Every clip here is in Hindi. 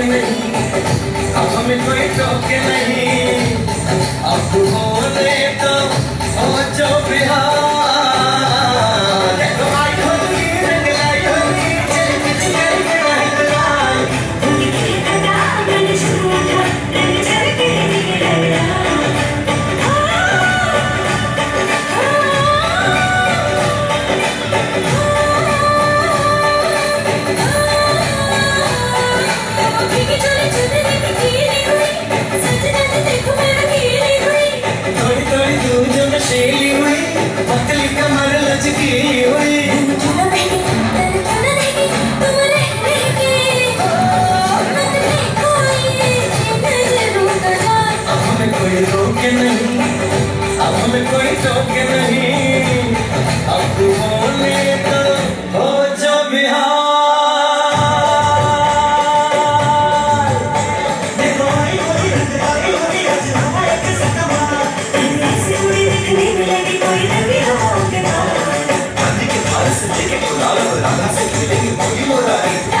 कोई नहीं अब हम कोई चौके नहीं। अब होना शैली में पतली कमर लचकी। el motivo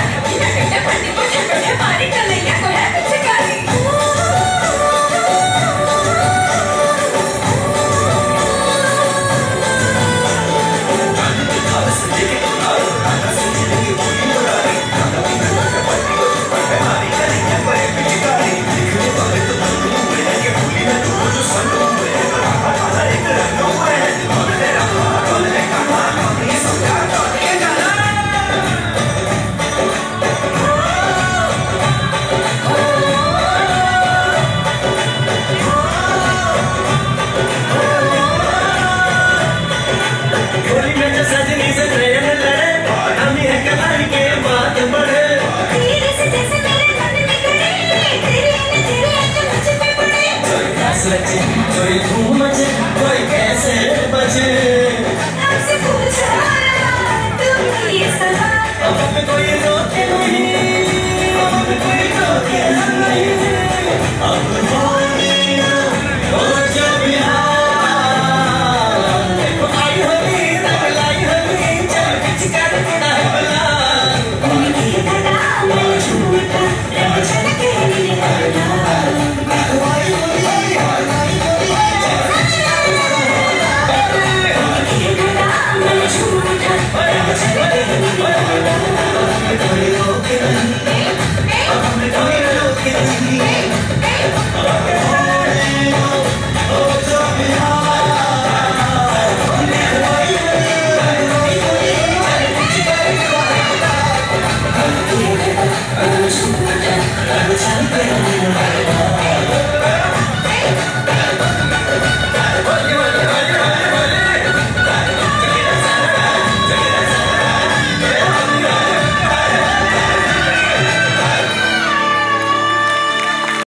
But you can